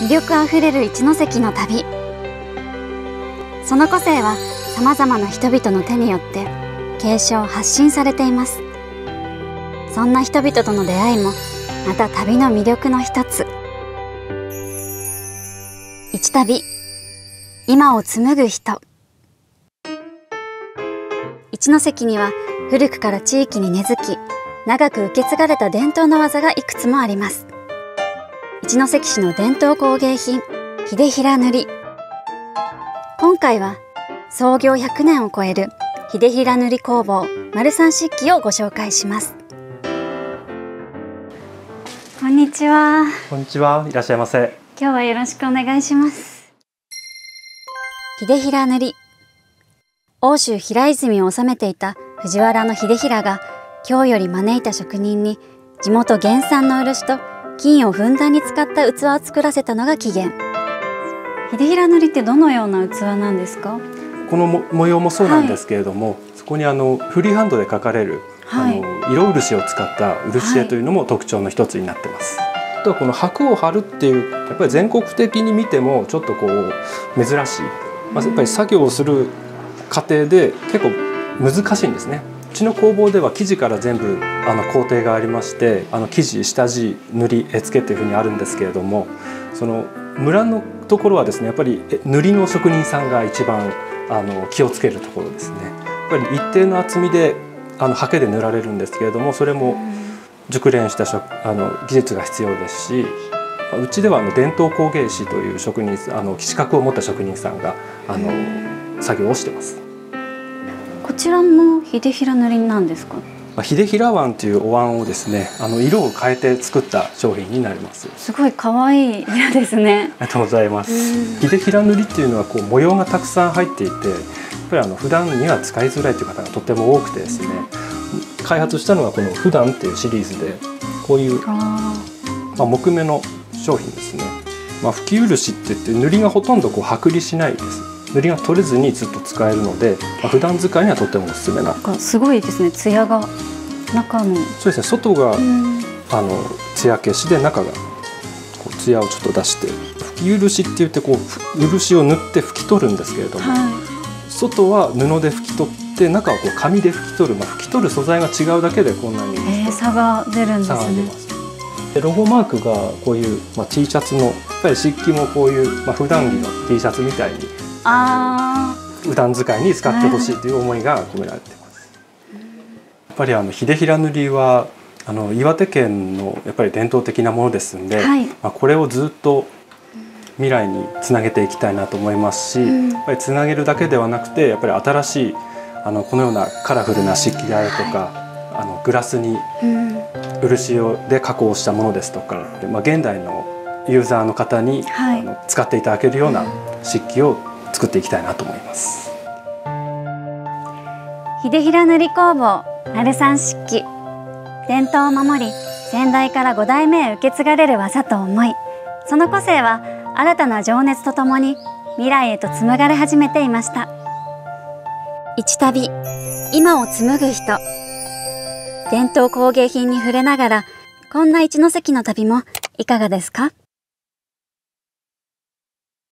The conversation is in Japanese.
魅力あふれる一関の旅。その個性はさまざまな人々の手によって継承発信されています。そんな人々との出会いもまた旅の魅力の一つ。一旅。今を紡ぐ人。一関には古くから地域に根付き長く受け継がれた伝統の技がいくつもあります。一関市の伝統工芸品秀平塗今回は創業100年を超える秀平塗工房丸三漆器をご紹介します。こんにちは。こんにちは。いらっしゃいませ。今日はよろしくお願いします。秀平塗欧州平泉を治めていた藤原の秀衡が京より招いた職人に地元原産の漆と金をふんだんに使った器を作らせたのが起源。秀平塗ってどのような器なんですか？この模様もそうなんですけれども、はい、そこにあのフリーハンドで描かれる、はい、あの色漆を使った漆絵というのも特徴の一つになってます。はい、とはこの箔を貼るっていうやっぱり全国的に見てもちょっとこう珍しい、まあ、やっぱり作業をする過程で結構難しいんですね。うちの工房では生地から全部あの工程がありましてあの生地下地塗り絵付けっていうふうにあるんですけれどもその村のところはですねやっぱり塗りの職人さんが一番あの気をつけるところですね。やっぱり一定の厚みであの刷毛で塗られるんですけれどもそれも熟練したあの技術が必要ですしうちではあの伝統工芸士という職人あの資格を持った職人さんがあの作業をしてます。こちらも秀平塗りなんですか？秀平湾というお椀をですね、あの色を変えて作った商品になります。すごい可愛い色ですね。ありがとうございます。秀平塗りっていうのはこう模様がたくさん入っていて、やっぱりあの普段には使いづらいという方がとても多くてですね、開発したのがこの普段っていうシリーズで、こういうまあ木目の商品ですね。まあ吹き漆って言って塗りがほとんどこう剥離しないです。塗りが取れずにずっと使えるので、まあ、普段使いにはとてもおすすめな。すごいですね。艶が中の。そうですね。外が、あの艶消しで中がこう艶をちょっと出して吹き漆って言ってこう漆を塗って拭き取るんですけれども、はい、外は布で拭き取って中はこう紙で拭き取る、まあ、拭き取る素材が違うだけでこんなに、えー、差が出るんですね。でロゴマークがこういう、まあ、T シャツのやっぱり漆器もこういう、まあ普段着の T シャツみたいにあ普段使いに使ってほしいという思いが込められてます。やっぱりあの秀平塗りはあの岩手県のやっぱり伝統的なものですんで、はい、まあ、これをずっと未来につなげていきたいなと思いますし、うん、やっぱりつなげるだけではなくてやっぱり新しいあのこのようなカラフルな漆器であるとか、はい、あのグラスに漆をで加工したものですとか、まあ、現代のユーザーの方に、はい、あの使っていただけるような漆器を作っていきたいなと思います。秀平塗工房鳴山漆器。伝統を守り先代から5代目へ受け継がれる技と思いその個性は新たな情熱とともに未来へと紡がれ始めていました。一旅今を紡ぐ人。伝統工芸品に触れながらこんな一ノ関の旅もいかがですか？